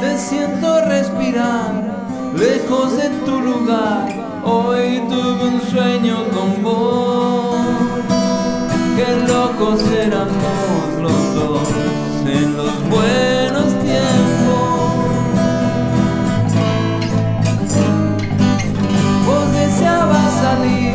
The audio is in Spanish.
te siento respirar lejos de tu lugar. Hoy tuve un sueño con vos, qué locos éramos los dos en los buenos tiempos. Vos deseabas salir